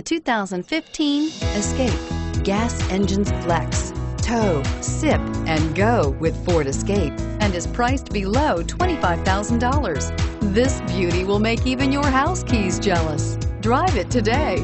The 2015 Escape. Gas engines flex, tow, sip, and go with Ford Escape and is priced below $25,000. This beauty will make even your house keys jealous. Drive it today.